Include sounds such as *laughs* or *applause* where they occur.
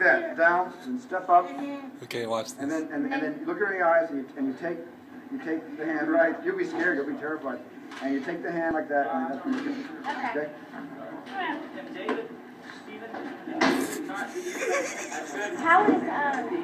that, down, and step up, mm-hmm. Okay, watch this. and then and, and then you look her in the eyes, and you, and you take you take the hand right. You'll be scared. You'll be terrified. And you take the hand like that, and that's when you. Okay. *laughs* How is um